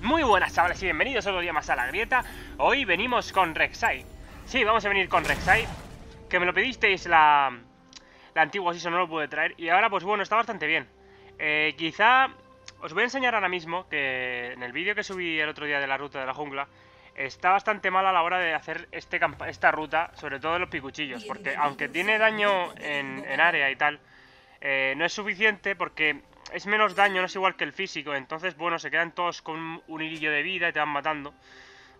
Muy buenas chavales y bienvenidos otro día más a la grieta. Hoy venimos con Rek'Sai Sí, vamos a venir con Rek'Sai Que me lo pedisteis la, la antigua season, no lo pude traer Y ahora pues bueno, está bastante bien. Eh, Quizá os voy a enseñar ahora mismo Que en el vídeo que subí el otro día de la ruta de la jungla Está bastante mal a la hora de hacer este esta ruta Sobre todo los picuchillos Porque aunque tiene daño en, en área y tal eh, No es suficiente porque es menos daño, no es igual que el físico. Entonces, bueno, se quedan todos con un hilillo de vida y te van matando.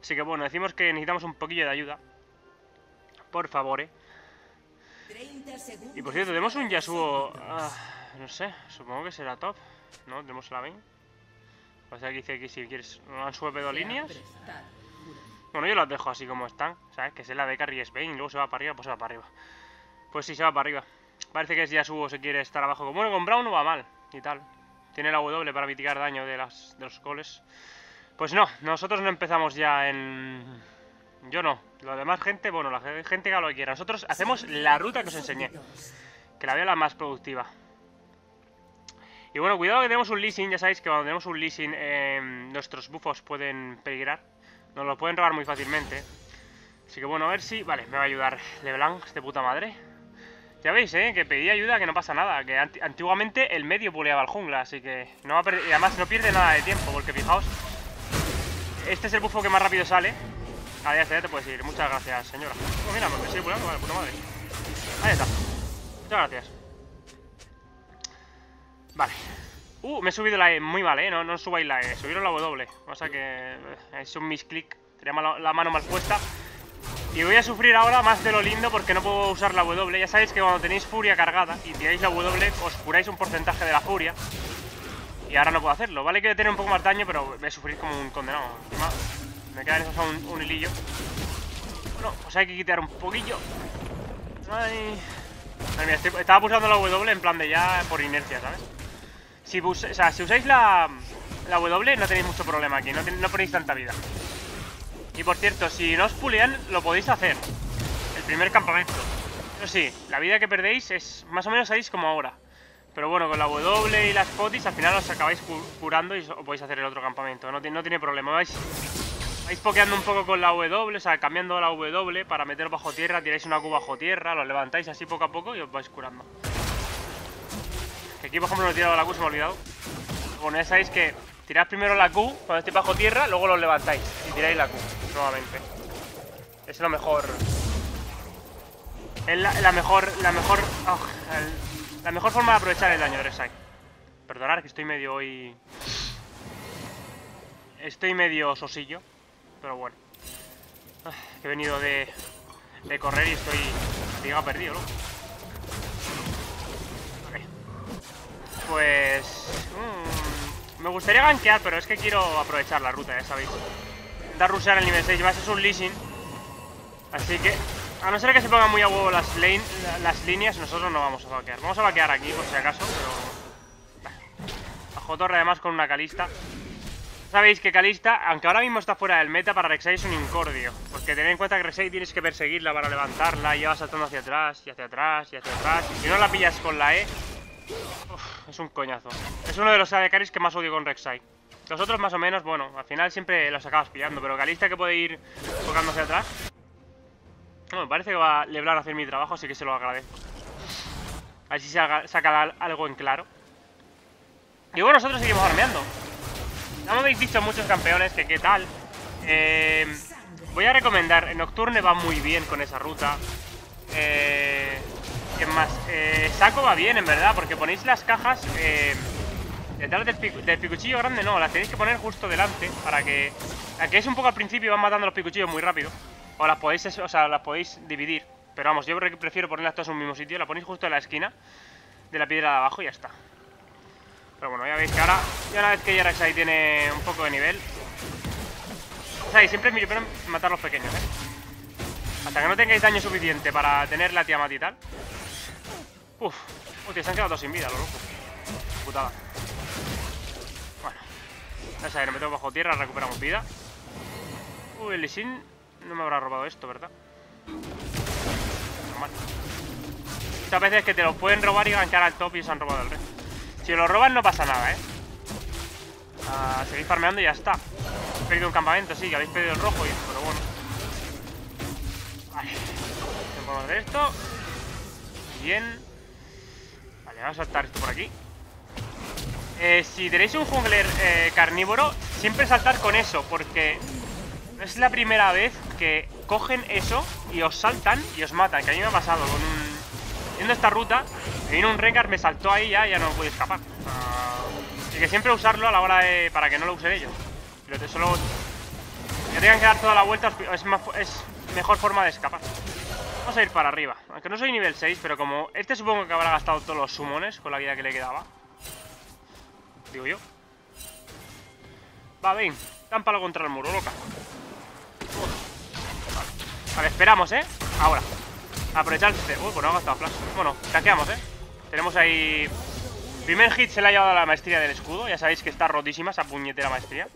Así que bueno, decimos que necesitamos un poquillo de ayuda. Por favor, eh. Y por cierto, tenemos un Yasuo... Ah, no sé, supongo que será top. ¿No? Tenemos la main. O sea, que dice que si quieres una sube dos líneas. Bueno, yo las dejo así como están, ¿sabes? Que es la de Carry Spain y luego se va para arriba, pues se va para arriba. Pues sí, se va para arriba. Parece que es Yasuo se quiere estar abajo. Bueno, con Brown no va mal y tal. Tiene la W para mitigar daño de, las, de los goles. Pues no, nosotros no empezamos ya en... Yo no. Lo demás gente, bueno, la gente que lo quiera. Nosotros hacemos la ruta que os enseñé. Que la veo la más productiva. Y bueno, cuidado que tenemos un leasing. Ya sabéis que cuando tenemos un leasing eh, nuestros bufos pueden peligrar. Nos lo pueden robar muy fácilmente. Así que bueno, a ver si... Vale, me va a ayudar LeBlanc, de puta madre. Ya veis, ¿eh? Que pedí ayuda, que no pasa nada. Que antiguamente el medio puleaba al jungla, así que... Y además no pierde nada de tiempo, porque fijaos... Este es el bufo que más rápido sale. Ah, ya está, ya te puedes ir. Muchas gracias, señora. Oh, mira, me sigue puleando, vale, puta madre. Ahí está. Muchas gracias. Vale. Uh, me he subido la E muy mal, ¿eh? No, no subáis la E, subieron la W. O sea que... Eh, es un misclick. Tenía la mano mal puesta. Y voy a sufrir ahora más de lo lindo porque no puedo usar la W. Ya sabéis que cuando tenéis furia cargada y tiráis la W, os curáis un porcentaje de la furia. Y ahora no puedo hacerlo. Vale que tener un poco más daño, pero voy a sufrir como un condenado. me queda en eso un, un hilillo. Bueno, pues hay que quitar un poquillo. Ay. mira, estaba pulsando la W en plan de ya por inercia, ¿sabes? Si usáis la, la W no tenéis mucho problema aquí, no, no ponéis tanta vida. Y por cierto, si no os pulean, lo podéis hacer. El primer campamento. Eso sí, la vida que perdéis es más o menos ahí como ahora. Pero bueno, con la W y las potis al final os acabáis curando y os podéis hacer el otro campamento. No, tiene problema. Vais, vais pokeando un poco con la W, o sea, cambiando la W para meteros bajo tierra, tiráis una Q bajo tierra, lo levantáis así poco a poco y os vais curando. Que aquí, por ejemplo, no he tirado la Q, se me ha olvidado. Bueno, ya sabéis que tirad primero la Q cuando estéis bajo tierra, luego lo levantáis y tiráis la Q nuevamente. Es lo mejor. Es la, mejor. La mejor. Oh, la mejor forma de aprovechar el daño de Resai. Perdonad que estoy medio hoy. Estoy medio sosillo. Pero bueno. Ah, he venido de. De correr y estoy. Diga perdido, ¿no? Pues. Mm, me gustaría gankear, pero es que quiero aprovechar la ruta, ya sabéis intentar rushear el nivel 6. Va a ser un leasing. Así que, a no ser que se pongan muy a huevo las, lane, líneas, nosotros no vamos a vaquear. Vamos a vaquear aquí, por si acaso, pero... Bajo torre, además, con una Calista. Sabéis que Calista, aunque ahora mismo está fuera del meta, para Rek'Sai es un incordio. Porque tened en cuenta que Rek'Sai tienes que perseguirla para levantarla y va saltando hacia atrás, y hacia atrás, y hacia atrás. Y si no la pillas con la E, es un coñazo. Es uno de los AD que más odio con Rek'Sai. Los otros más o menos, bueno, al final siempre los acabas pillando, pero Calista que puede ir tocando hacia atrás. Bueno, parece que va a Leblanc a hacer mi trabajo, así que se lo agradezco. A ver si saca algo en claro. Y bueno, nosotros seguimos armeando. Ya me habéis dicho muchos campeones que qué tal. Eh, voy a recomendar, Nocturne va muy bien con esa ruta. Eh, ¿Qué más? Eh, Saco va bien, en verdad, porque ponéis las cajas... Eh, Detrás del, picuchillo grande no, las tenéis que poner justo delante para que... Aquí es un poco al principio van matando los picuchillos muy rápido. O las podéis, o sea, las podéis dividir. Pero vamos, yo prefiero ponerlas todas en un mismo sitio. La ponéis justo en la esquina de la piedra de abajo y ya está. Pero bueno, ya veis que ahora, ya una vez que Yarax ahí tiene un poco de nivel... O sea, y siempre es mi matar los pequeños, ¿eh? Hasta que no tengáis daño suficiente para tener la tía y tal. Uf, hostia, se han quedado todos sin vida, lo loco. Putada. Vamos a ver, me meto bajo tierra, recuperamos vida. Uy, el Lisin no me habrá robado esto, ¿verdad? Normal. Muchas veces que te lo pueden robar y ganchar al top y se han robado el resto. Si lo roban no pasa nada, ¿eh? A seguir farmeando y ya está. He perdido un campamento, sí, que habéis perdido el rojo, y, pero bueno. Vale. Podemos hacer esto. Bien. Vale, vamos a saltar esto por aquí. Eh, si tenéis un jungler eh, carnívoro, siempre saltar con eso, porque es la primera vez que cogen eso y os saltan y os matan, que a mí me ha pasado con un... Yendo esta ruta, me vino un Rengar, me saltó ahí ya, ya no pude escapar. Uh, y que siempre usarlo a la hora de... para que no lo usen ellos. Pero solo... Que tengan que dar toda la vuelta es, es mejor forma de escapar. Vamos a ir para arriba. Aunque no soy nivel 6, pero como... Este supongo que habrá gastado todos los sumones con la vida que le quedaba. Digo yo. Va, ven. Támpalo contra el muro, loca. Vale. esperamos, ¿eh? Ahora. Aprovechar este... Uy, pues no ha gastado flash. Bueno, caqueamos, ¿eh? Tenemos ahí... Primer hit se le ha llevado a la maestría del escudo. Ya sabéis que está rotísima esa puñetera maestría.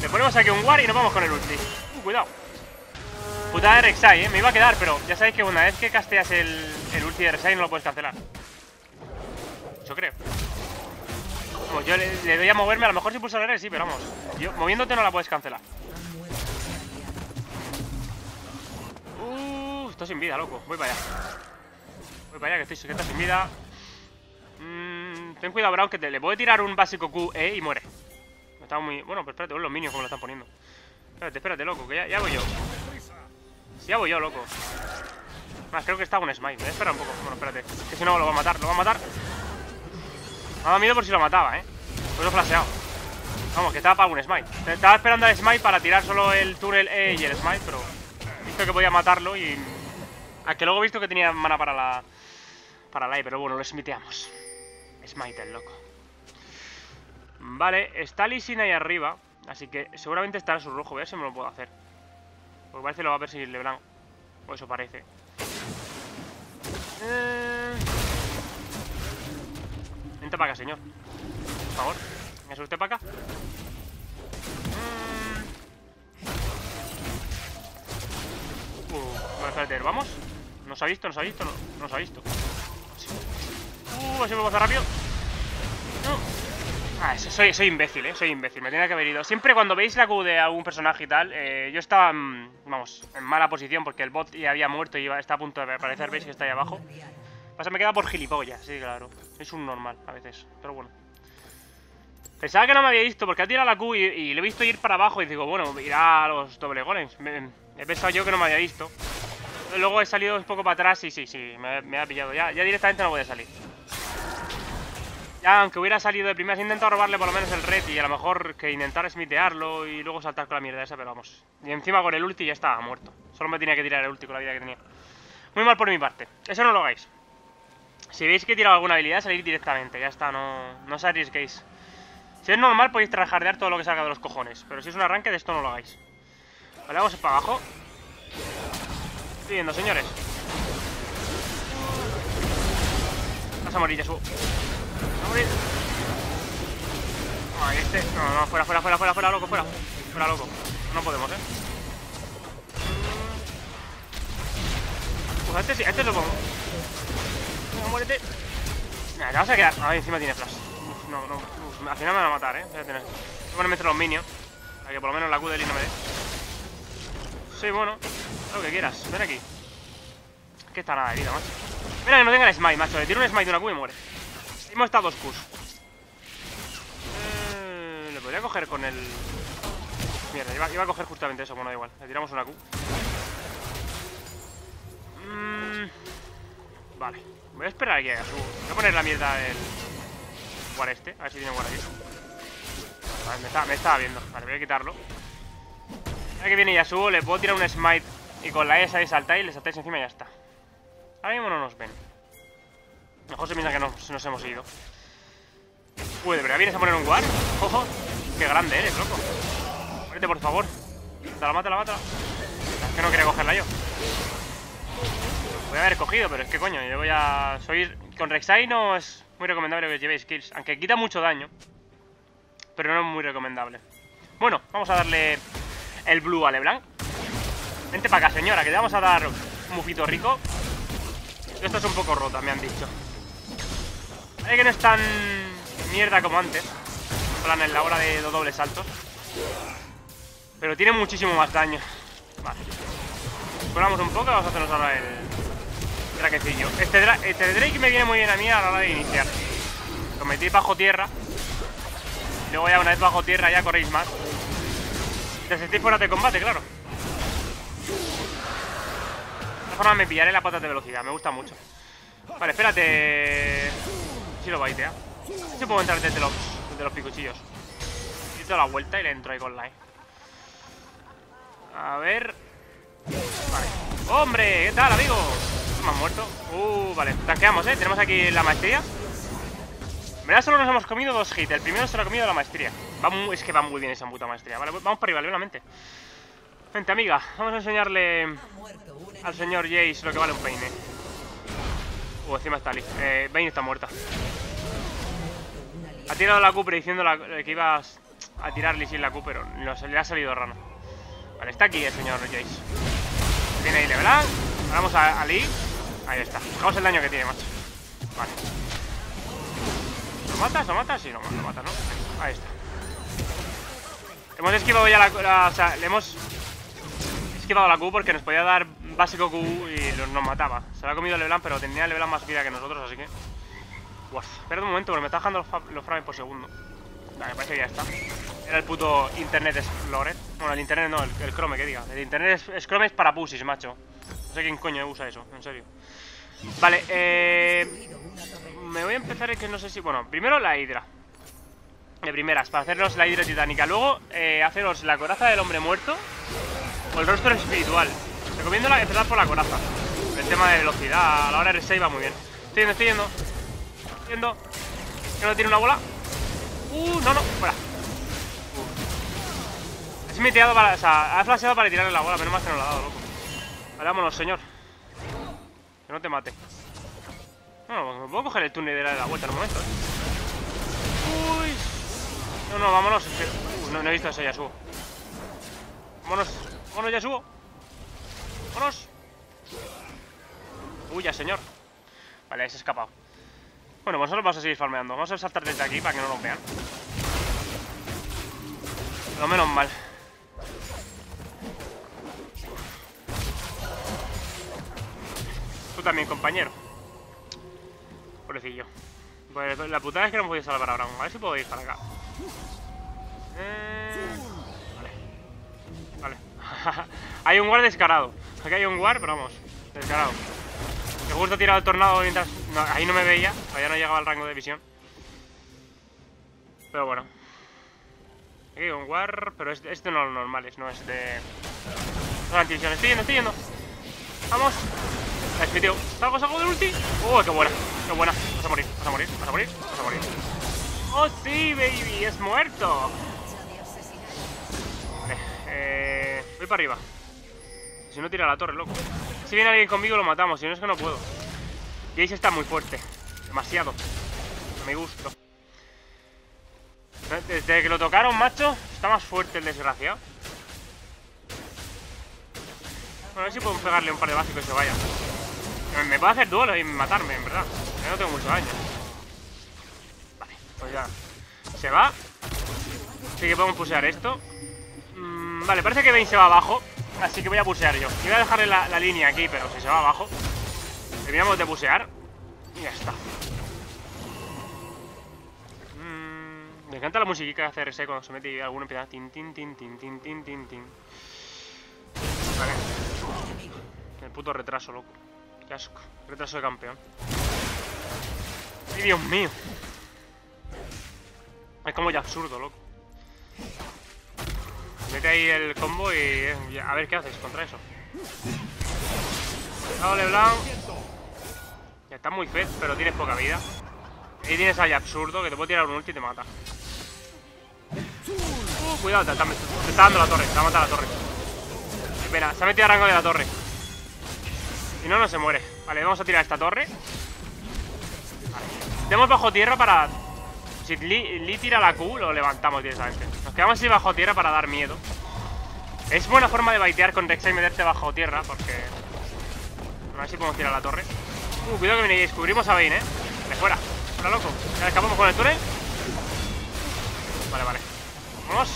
Le ponemos aquí un war y nos vamos con el ulti. Uh, cuidado. Puta de Rek'Sai, ¿eh? Me iba a quedar, pero ya sabéis que una vez que casteas el, el ulti de Rek'Sai no lo puedes cancelar. Yo creo. Yo le, doy a moverme, a lo mejor si pulso el R sí, pero vamos. Moviéndote no la puedes cancelar. Uh, estoy sin vida, loco. Voy para allá. Voy para allá, que estoy, sin vida. Mm, ten cuidado, Brown, que te, le puede tirar un básico Q, E y muere. Está muy... Bueno, pues espérate, los minions como lo están poniendo. Espérate, espérate, loco, que ya, ya voy yo. Ya voy yo, loco. Más, creo que está un smite. ¿eh? Espera un poco. Bueno, espérate. Que si no lo va a matar, lo va a matar. Dado miedo por si lo mataba, ¿eh? Lo he flasheado. Vamos, que estaba para un smite. Estaba esperando al smite para tirar solo el túnel E y el smite, pero he visto que podía matarlo y... A que luego he visto que tenía mana para la... Para la E, pero bueno, lo smiteamos. Smite el loco. Vale, está Lee ahí arriba. Así que seguramente estará su rojo. Voy a ver si me lo puedo hacer. Porque parece que lo va a perseguir LeBlanc. O eso parece. Eh... Vente para acá, señor. Por favor. ¿Me usted para acá? Mm. Uh, bueno, espérate, ¿vamos? ¿Nos ha visto? ¿Nos ha visto? No, nos ha visto. Uh, así me pasa rápido. No. Ah, soy, soy imbécil, eh, soy imbécil, me tenía que haber ido Siempre cuando veis la Q de algún personaje y tal eh, Yo estaba, vamos, en mala posición Porque el bot ya había muerto y está a punto de aparecer Veis que está ahí abajo Pasa, me queda por gilipollas, sí, claro Es un normal, a veces, pero bueno Pensaba que no me había visto porque ha tirado la Q y, y lo he visto ir para abajo Y digo, bueno, irá a los doble golems He pensado yo que no me había visto Luego he salido un poco para atrás y sí, sí, me, me ha pillado ya, ya directamente no voy a salir ya, aunque hubiera salido de primeras, he intentado robarle por lo menos el red y a lo mejor que intentar smitearlo y luego saltar con la mierda esa, pero vamos. Y encima con el ulti ya estaba muerto. Solo me tenía que tirar el ulti con la vida que tenía. Muy mal por mi parte. Eso no lo hagáis. Si veis que he tirado alguna habilidad, salir directamente. Ya está, no, no os arriesguéis. Si es normal, podéis trajardear todo lo que salga de los cojones. Pero si es un arranque, de esto no lo hagáis. Vale, vamos para abajo. Estoy viendo, señores. Vas a morir, Yasuo. Ay, este. No, no, fuera, fuera, fuera, fuera, fuera, loco, fuera. Fuera, loco. No podemos, eh. Pues a este sí, a este lo pongo. No, muérete. Mira, te a quedar. Ay, encima tiene flash. no, no. al final me van a matar, eh. Voy a tener. Voy a ponerme entre los minions. Para que por lo menos la Q de no me dé. Sí, bueno. Lo que quieras. Ven aquí. Que está nada de vida, macho. Mira que no tenga el smite, macho. Le tiro un smite de una Q y muere. Hemos estado dos Qs. Eh, le podría coger con el... Mierda, iba, a coger justamente eso. Bueno, da igual. Le tiramos una Q. Mm, vale. Voy a esperar a que haga su... Voy a poner la mierda del... Guard este. A ver si tiene guard aquí. Vale, me, está, me estaba viendo. Vale, voy a quitarlo. Ahora que viene Yasuo, le puedo tirar un smite y con la E ahí saltáis, le saltáis encima y ya está. Ahora mismo no nos ven. Mejor se piensa que nos, nos hemos ido. Uy, ¿de verdad vienes a poner un guard? ¡Ojo! ¡Qué grande eres, loco! Muérete, por favor. Mátala, mátala, mátala. Es que no quería cogerla yo. Voy a haber cogido, pero es que coño, yo voy a... Soy... Con Rek'Sai no es muy recomendable que llevéis kills. Aunque quita mucho daño. Pero no es muy recomendable. Bueno, vamos a darle el blue a LeBlanc. Vente para acá, señora, que te vamos a dar un mufito rico. Esto es un poco rota, me han dicho. Parece que no es tan mierda como antes. plana en la hora de los dobles saltos. Pero tiene muchísimo más daño. Vale. Exploramos un poco, vamos a hacernos ahora el traquecillo. Este, este Drake me viene muy bien a mí a la hora de iniciar. Lo metí bajo tierra. Luego ya una vez bajo tierra ya corréis más. Te sentís fuera de combate, claro. De esta forma me pillaré la pata de velocidad, me gusta mucho. Vale, espérate. Si lo baitea. Si puedo entrar desde los, desde los picuchillos. Toda la vuelta y le entro ahí con la E. A ver. Vale. ¡Hombre! ¿Qué tal, amigo? ¿Me han muerto? Uh, vale. Tanqueamos, ¿eh? Tenemos aquí la maestría. Verdad solo nos hemos comido dos hits. El primero se lo ha comido la maestría. Es que va muy bien esa puta maestría. Vale, vamos para arriba, libremente. Gente amiga, vamos a enseñarle al señor Jace lo que vale un peine. Uh, encima está Lee. Eh, Bane está muerta. Ha tirado la Q diciendo que ibas a tirar sin la Q, pero le ha salido rana. Vale, está aquí el señor Jace. Tiene ahí level Vamos a, a Lee. Ahí está. Fijaos el daño que tiene, macho. Vale. ¿Lo matas? ¿Lo matas? Sí, lo matas, ¿no? Ahí está. Hemos esquivado ya la, O sea, le hemos esquivado la Q porque nos podía dar básico Q y nos mataba. Se lo ha comido Leblanc, pero tenía Leblanc más vida que nosotros, así que... Uf, espera un momento, porque me está dejando los, frames por segundo. Vale, parece que ya está. Era el puto Internet Explorer. Bueno, el Internet no, el, Chrome, que diga. El Internet es, Chrome es para pusis, macho. Sé quién coño usa eso, en serio. Vale, eh... Me voy a empezar es que no sé si... Bueno, primero la hidra de primeras, para hacernos la hidra titánica. Luego, eh, haceros la coraza del hombre muerto o el rostro espiritual. Recomiendo la, empezar por la coraza. El tema de velocidad, a la hora de reset va muy bien. Estoy yendo, estoy yendo. Estoy yendo. ¿Que no tiene una bola? Uh, no, no, fuera. Uh. Es miteado para. O sea, ha flasheado para tirarle la bola, pero más que no la ha dado, loco. Vámonos, señor. Que no te mate. Bueno, puedo coger el túnel de la, de la vuelta en un momento, eh. Uy, no, no, vámonos. Uh, no, no, he visto ese Yasuo. Vámonos. Vámonos, Yasuo. Vámonos. Uy, ya, señor. Vale, se ha escapado. Bueno, pues nosotros vamos a seguir farmeando. Vamos a saltar desde aquí para que no nos vean. Lo menos mal. También, compañero. Pobrecillo. Pues la putada es que no me podía salvar ahora. A ver si puedo ir para acá. Eh... Vale. Vale. hay un guard descarado. Aquí hay un guard, pero vamos. Descarado. Me gusta tirar el tornado mientras... ahí no me veía. Todavía no llegaba al rango de visión. Pero bueno. Aquí hay un guard, pero este, este no es normal, no es de... No. Estoy yendo, estoy yendo. Vamos. Es tío. ¿Salgo, salgo del ulti? ¡Oh, qué buena! ¡Qué buena! Vas a morir, vas a morir, vas a morir, vas a morir. ¡Oh, sí, baby! ¡Es muerto! Eh, voy para arriba. Si no tira la torre, loco. Si viene alguien conmigo lo matamos, si no es que no puedo. Jace está muy fuerte. Demasiado. A mi gusto. Desde que lo tocaron, macho, está más fuerte el desgraciado. Bueno, a ver si puedo pegarle un par de básicos y se vaya. Me puede hacer duelo y matarme, en verdad. No tengo mucho daño. Vale, pues ya. Se va. Así que podemos pusear esto. Mm, vale, parece que Bane se va abajo. Así que voy a pusear yo. Iba a dejarle la, línea aquí, pero si se va abajo. Terminamos de pusear. Y ya está. Mm, me encanta la musiquita de hace RC cuando se mete y alguno empieza. Tin, tin, tin, tin, tin, tin, tin, tin. Vale. El puto retraso, loco. Qué asco Retraso de campeón ¡Ay, Dios mío! Es como ya absurdo, loco Mete ahí el combo y, a ver qué haces contra eso. Cuidado, LeBlanc. Ya está muy fed, pero tienes poca vida. Ahí tienes ahí absurdo que te puede tirar un ulti y te mata. Uh, cuidado, te, está dando la torre, te va a matar la torre. Espera, se ha metido a rango de la torre. Si no, no se muere. Vale, vamos a tirar esta torre. Vale. Tenemos bajo tierra para si Lee, tira la Q, lo levantamos directamente. Nos quedamos así bajo tierra para dar miedo. Es buena forma de baitear con Rek'Sai y meterte bajo tierra, porque... A ver si podemos tirar la torre. Uh, cuidado que descubrimos a Bane, ¿eh? De fuera. Fuera, loco. Ya escapamos con el túnel. Vale, vale. Vamos.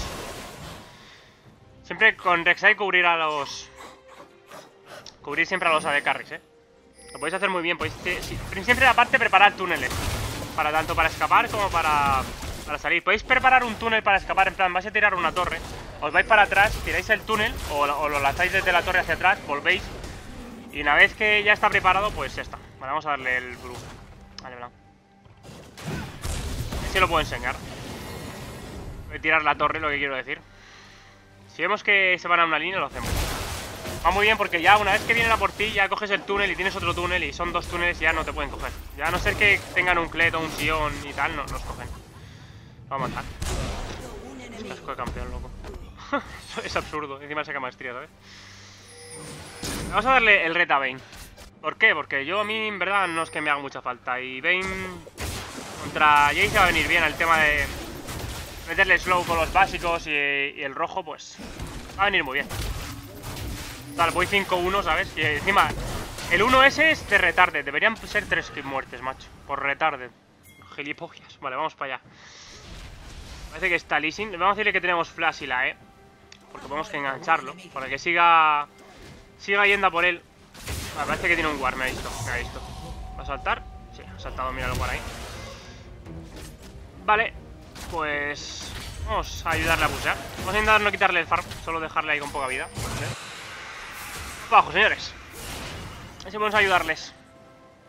Siempre con Rek'Sai cubrir a los... Cubrir siempre a los AD carries, eh. Lo podéis hacer muy bien. Podéis siempre aparte preparar túneles. Para tanto para escapar como para, para salir. Podéis preparar un túnel para escapar. En plan, vais a tirar una torre. Os vais para atrás, tiráis el túnel o, lo lanzáis desde la torre hacia atrás, volvéis. Y una vez que ya está preparado, pues ya está. Vale, vamos a darle el blue. Vale, blanco. Si lo puedo enseñar. Voy a tirar la torre, lo que quiero decir. Si vemos que se van a una línea, lo hacemos. Va muy bien porque ya una vez que vienen a por ti, ya coges el túnel y tienes otro túnel y son dos túneles y ya no te pueden coger. Ya a no ser que tengan un Cleto, un Sion y tal, no nos cogen. Vamos a matar. De campeón, loco. es absurdo. Encima saca maestría, ¿sabes? Vamos a darle el ret a Bane. ¿Por qué? Porque yo a mí, en verdad, no es que me haga mucha falta. Y Bane contra Jace va a venir bien el tema de meterle slow con los básicos y el rojo, pues va a venir muy bien. Tal, voy 5-1, ¿sabes? Y encima, el 1S es de retarde. Deberían ser 3 muertes, macho. Por retarde. Gilipollas. Vale, vamos para allá. Parece que está leasing. Vamos a decirle que tenemos flash y la E. Porque tenemos que engancharlo. Para que siga... Siga yendo por él. Vale, parece que tiene un guard, me ha visto. Me ha visto. ¿Va a saltar? Sí, ha saltado, míralo por ahí. Vale. Pues... Vamos a ayudarle a bucear. Vamos a intentar no quitarle el farm. Solo dejarle ahí con poca vida. Bajo, señores. A ver si podemos ayudarles.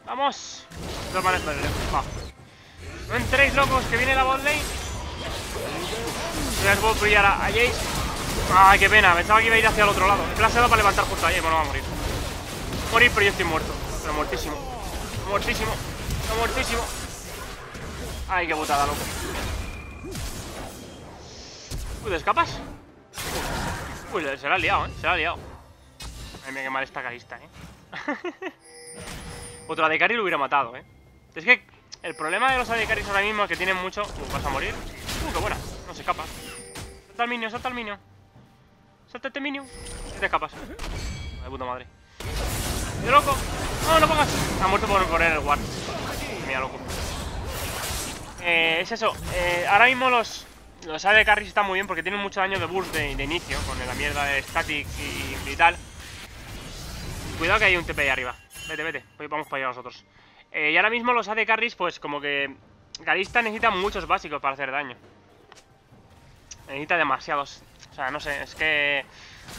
¡Vamos! No entréis, locos, que viene la bot lane. Les pillar a, a Jace. Ay, qué pena. Pensaba que iba a ir hacia el otro lado. El va para levantar justo ahí. Bueno, va a morir. morir, pero yo estoy muerto. Pero muertísimo. Muertísimo. muertísimo. Ay, qué putada, loco. Uy, ¿te escapas? Uy, se la ha liado, ¿eh? Se la ha liado. Ay, mira qué mal está Calista, ¿eh? Otro Adekari lo hubiera matado, ¿eh? Es que el problema de los Adekaris ahora mismo es que tienen mucho... Uh, vas a morir. Uh, qué buena. No se escapa. Salta al minio, salta al minio. Salta este minio. Y te escapas. De puta madre. ¡De loco! ¡No, no pongas! Ha muerto por poner el ward. Mira, loco. Eh, es eso. Eh, ahora mismo los... Los AD carries están muy bien porque tienen mucho daño de burst de, inicio Con la mierda de static y, y tal Cuidado que hay un TP ahí arriba. Vete, vete. Vamos para allá nosotros. Eh, y ahora mismo los AD carries, pues como que... Galista necesita muchos básicos para hacer daño. Necesita demasiados. O sea, no sé, es que...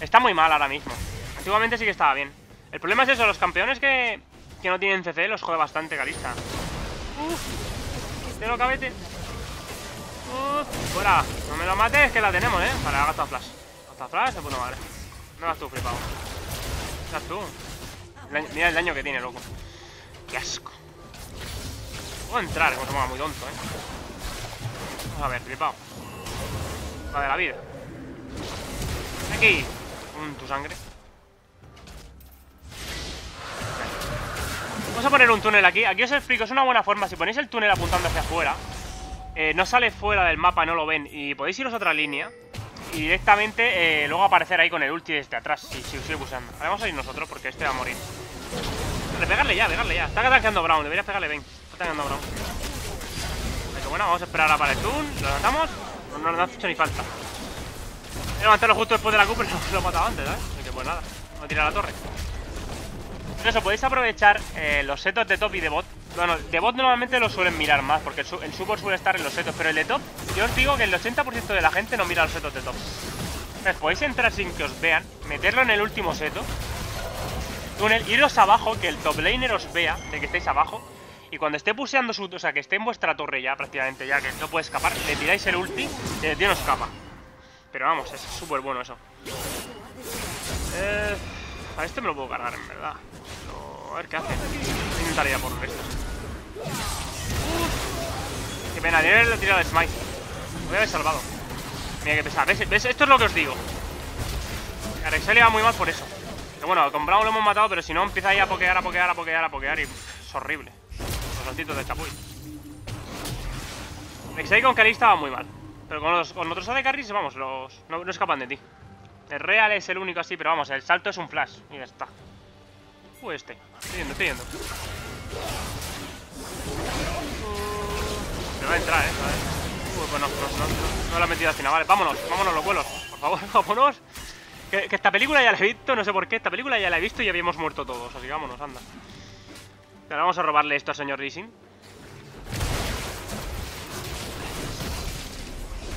Está muy mal ahora mismo. Antiguamente sí que estaba bien. El problema es eso, los campeones que, que no tienen CC los jode bastante Galista. Uf. De lo cabete. Uf. Fuera. No me lo mates, que la tenemos, ¿eh? Vale, ha gastado flash. Gastado flash, de puta madre. No vas tú, flipado. Estás tú. Mira el daño que tiene, loco. Qué asco. Puedo entrar, como se muy tonto, eh. Vamos a ver, flipado. La de la vida. Aquí. Tu sangre. Vamos a poner un túnel aquí. Aquí os explico, es una buena forma. Si ponéis el túnel apuntando hacia afuera, eh, no sale fuera del mapa, no lo ven. Y podéis iros a otra línea. Y directamente eh, luego aparecer ahí con el ulti desde atrás. Si, si sigue usando. Ahora vamos a ir nosotros porque este va a morir. Vale, pegarle ya, pegarle ya. Está atacando Brown, deberías pegarle, ven. Está atacando Brown. Bueno, vamos a esperar a para el Toon. Lo levantamos. No, no, no ha hecho ni falta. Voy a levantarlo justo después de la Q, pero lo he matado antes, ¿sabes? Así que pues nada. Vamos a tirar la torre. Por eso, podéis aprovechar eh, los setos de top y de bot. Bueno, de bot normalmente lo suelen mirar más, porque el, support suele estar en los setos, pero el de top, yo os digo que el 80% de la gente no mira los setos de top. Entonces, podéis entrar sin que os vean, meterlo en el último seto, túnel, iros abajo, que el top laner os vea de que estáis abajo. Y cuando esté puseando su... O sea, que esté en vuestra torre ya prácticamente, ya que no puede escapar, le tiráis el ulti y el tío no escapa. Pero vamos, es súper bueno eso. Eh, a este me lo puedo cargar, en verdad. a ver qué hace. Intentaría por estos. Qué pena, tiene haberle tirado el smite. Voy a haber salvado. Mira que pesar. ¿Ves? Esto es lo que os digo. A le va muy mal por eso. Que bueno, con Brown lo hemos matado, pero si no empieza ahí a pokear, a pokear, a pokear, a pokear y es horrible. Los saltitos de chapuy. Rek'Sai con Kalista va muy mal. Pero con, los, con otros AD carries, vamos, los, no, escapan de ti. El Real es el único así, pero vamos, el salto es un flash. Y ya está. Uy, este. Estoy yendo, estoy yendo. Se va a entrar, eh. pues no, no, no, no lo he metido al final. Vale, vámonos, vámonos los vuelos. Por favor, vámonos. Que, esta película ya la he visto, no sé por qué. Esta película ya la he visto y habíamos muerto todos. Así que vámonos, anda. Ahora vamos a robarle esto al señor Rising.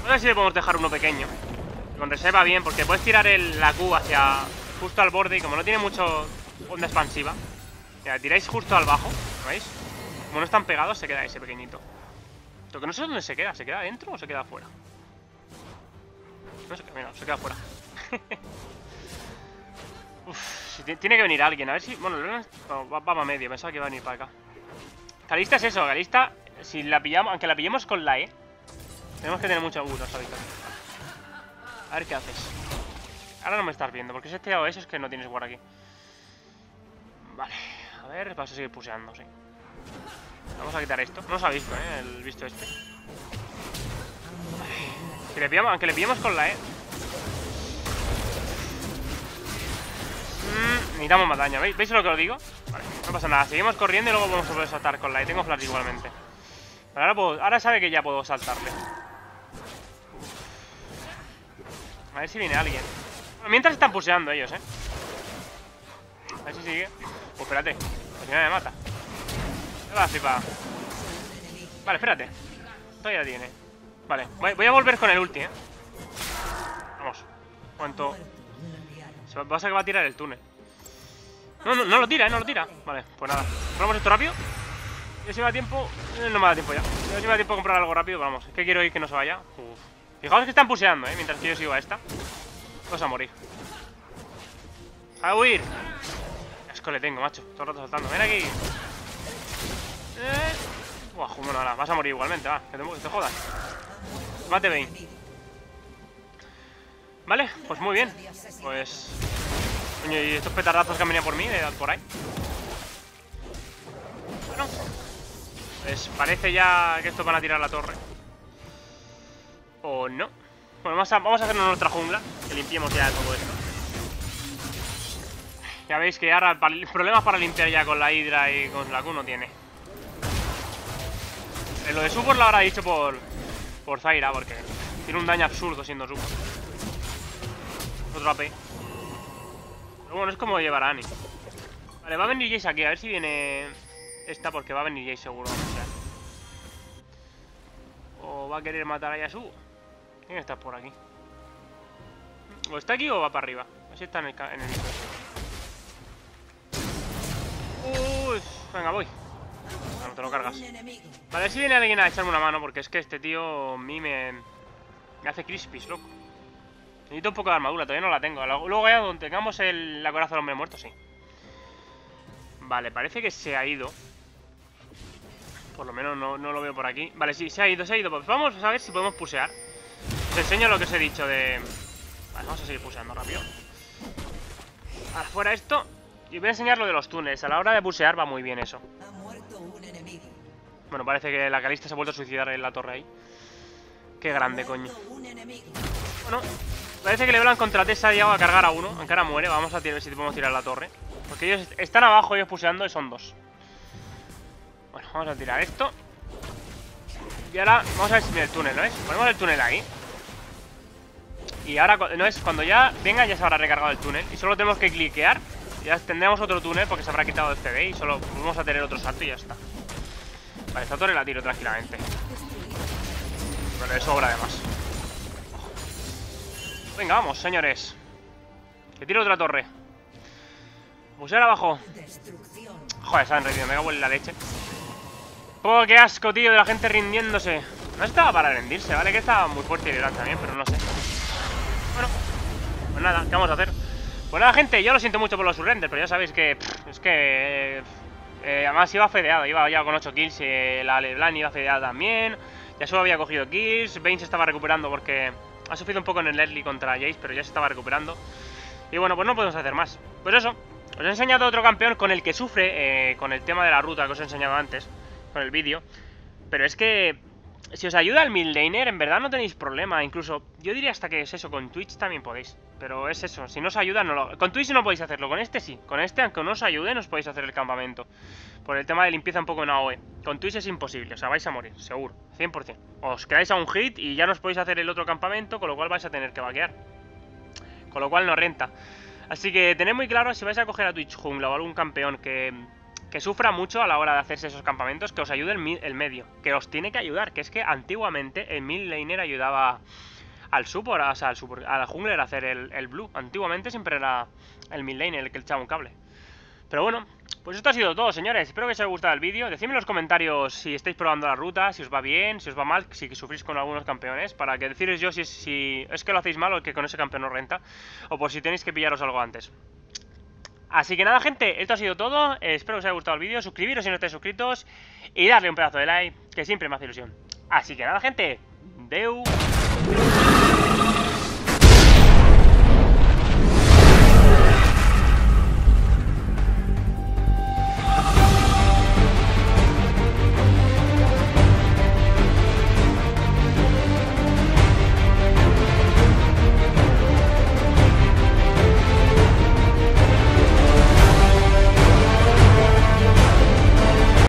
A ver si le podemos dejar uno pequeño. Con reserva bien, porque puedes tirar la Q hacia justo al borde y como no tiene mucho onda expansiva, ya, tiráis justo al bajo, ¿veis? Como no están pegados, se queda ese pequeñito. Lo que no sé dónde se queda, ¿se queda dentro o se queda afuera? No sé, mira, se queda afuera. Uf, tiene que venir alguien, a ver si... Bueno, no, va, va a medio, pensaba que iba a venir para acá. Calista es eso, Calista, si la pillamos, aunque la pillemos con la E, tenemos que tener mucho agudo, ¿sabes? A ver qué haces. Ahora no me estás viendo, porque si has tirado eso es que no tienes guard aquí. Vale, a ver, vas a seguir puseando, sí. Vamos a quitar esto. No se ha visto, ¿eh? El visto este. Si le pillamos, aunque le pillemos con la E. Mmm, necesitamos más daño, ¿veis? ¿Veis lo que os digo? Vale, no pasa nada. Seguimos corriendo y luego vamos a poder saltar con la E. Tengo flash igualmente. Ahora, puedo, ahora sabe que ya puedo saltarle. A ver si viene alguien. mientras están puseando ellos, ¿eh? A ver si sigue. Pues espérate. Al final me mata. Me va a flipar. Vale, espérate. Todavía tiene. Vale, voy a volver con el ulti, ¿eh? Vamos. ¿Cuánto? Se pasa que va a tirar el túnel. No, no, no lo tira, ¿eh? No lo tira. Vale, pues nada. Compramos esto rápido. Y si me da tiempo... Eh, no me da tiempo ya. Si me da tiempo a comprar algo rápido, vamos. Es que quiero ir que no se vaya. Uf. Fijaos que están puseando, ¿eh? Mientras que yo sigo a esta. Vamos a morir. ¡A huir! Asco le tengo, macho. Todo el rato saltando. Ven aquí. Eh... Buah, bueno, nada. Vas a morir igualmente, va. Que te, te jodas. Mate Bane. Vale, pues muy bien. Pues... Coño, y estos petardazos que han venido por mí, de por ahí. Bueno. Pues parece ya que estos van a tirar la torre. O no. Bueno, vamos a, vamos a hacernos nuestra jungla. Que limpiemos ya todo esto. Ya veis que ahora problemas para limpiar ya con la Hydra y con la Q no tiene. Eh, lo de Support lo habrá dicho por, por Zaira, porque tiene un daño absurdo siendo Support. Otro AP. Pero bueno, es como llevar a Annie. Vale, va a venir Jace aquí, a ver si viene esta, porque va a venir Jace seguro. O va a querer matar a Yasuo. ¿Quién está por aquí? ¿O está aquí o va para arriba? A ver si está en el, en el Uy, venga, voy. No, te lo cargas. Vale, a ver si viene alguien a echarme una mano, porque es que este tío a mí me, me hace crispies, loco. Necesito un poco de armadura, todavía no la tengo. Luego ya donde tengamos el, la coraza del hombre muerto, sí. Vale, parece que se ha ido. Por lo menos no, no, lo veo por aquí. Vale, sí, se ha ido, se ha ido. Pues vamos a ver si podemos pusear. Os enseño lo que os he dicho de... Vale, vamos a seguir puseando rápido. Ahora, fuera esto. Y voy a enseñar lo de los túneles. A la hora de pusear va muy bien eso. Bueno, parece que la calista se ha vuelto a suicidar en la torre ahí. Qué grande, coño. Bueno, parece que le Leblanc contra Tessa ha llegado a cargar a uno. Aunque ahora muere. Vamos a ver si podemos tirar la torre. Porque ellos están abajo, ellos puseando y son dos. Bueno, vamos a tirar esto. Y ahora vamos a ver si viene el túnel, ¿no es? Ponemos el túnel ahí. Y ahora, no es, cuando ya venga ya se habrá recargado el túnel. Y solo tenemos que cliquear. Ya tendremos otro túnel porque se habrá quitado el CD y solo vamos a tener otro salto y ya está. Vale, esta torre la tiro tranquilamente. Pero de sobra además. Venga, vamos, señores. Que tiro otra torre. Museo abajo. Joder, se han rendido, me cago en la leche. Oh, qué asco, tío, de la gente rindiéndose. No estaba para rendirse, ¿vale? Que estaba muy fuerte y también, pero no sé. Bueno, pues nada, ¿qué vamos a hacer? Pues nada, gente, yo lo siento mucho por los surrenders, pero ya sabéis que... es que... Eh, además iba fedeado, iba ya con 8 kills, eh, la LeBlanc iba fedeada también. Ya solo había cogido kills, Bane se estaba recuperando porque ha sufrido un poco en el early contra Jace, pero ya se estaba recuperando. Y bueno, pues no podemos hacer más. Pues eso, os he enseñado otro campeón con el que sufre, eh, con el tema de la ruta que os he enseñado antes, con el vídeo. Pero es que si os ayuda el midlaner, en verdad no tenéis problema. Incluso, yo diría hasta que es eso, con Twitch también podéis. Pero es eso, si no os ayuda, no lo... Con Twitch no podéis hacerlo, con este sí. Con este, aunque no os ayude, no os podéis hacer el campamento. Por el tema de limpieza un poco en AOE. Con Twitch es imposible, o sea, vais a morir, seguro. 100%. Os quedáis a un hit y ya no os podéis hacer el otro campamento, con lo cual vais a tener que vaquear. Con lo cual no renta. Así que tened muy claro si vais a coger a Twitch Jungla o algún campeón que, que sufra mucho a la hora de hacerse esos campamentos, que os ayude el, medio. Que os tiene que ayudar, que es que antiguamente el mid laner ayudaba al support, o sea, al, jungler a hacer el, el blue. Antiguamente siempre era el mid laner el que echaba un cable. Pero bueno, pues esto ha sido todo, señores. Espero que os haya gustado el vídeo. Decidme en los comentarios si estáis probando la ruta, si os va bien, si os va mal, si sufrís con algunos campeones, para que deciros yo si, si es que lo hacéis mal o que con ese campeón no renta, o por si tenéis que pillaros algo antes. Así que nada, gente, esto ha sido todo. espero que os haya gustado el vídeo. Suscribiros si no estáis suscritos y darle un pedazo de like, que siempre me hace ilusión. Así que nada, gente, deu.